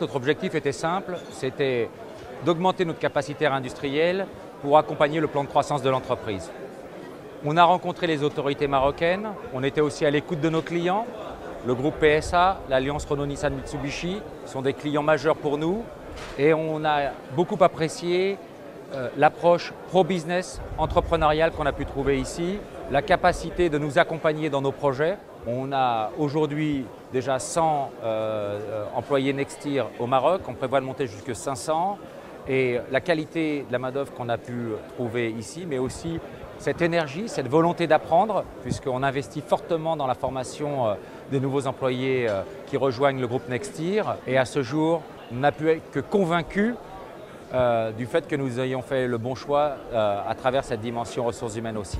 Notre objectif était simple, c'était d'augmenter notre capacité industrielle pour accompagner le plan de croissance de l'entreprise. On a rencontré les autorités marocaines, on était aussi à l'écoute de nos clients. Le groupe PSA, l'Alliance Renault-Nissan-Mitsubishi sont des clients majeurs pour nous et on a beaucoup apprécié l'approche pro-business entrepreneuriale qu'on a pu trouver ici, la capacité de nous accompagner dans nos projets. On a aujourd'hui déjà 100 euh, euh, employés Nextir au Maroc, on prévoit de monter jusqu'à 500 et la qualité de la main-d'œuvre qu'on a pu trouver ici, mais aussi cette énergie, cette volonté d'apprendre, puisqu'on investit fortement dans la formation des nouveaux employés qui rejoignent le groupe Nextir. Et à ce jour, on n'a pu être que convaincus euh, du fait que nous ayons fait le bon choix euh, à travers cette dimension ressources humaines aussi.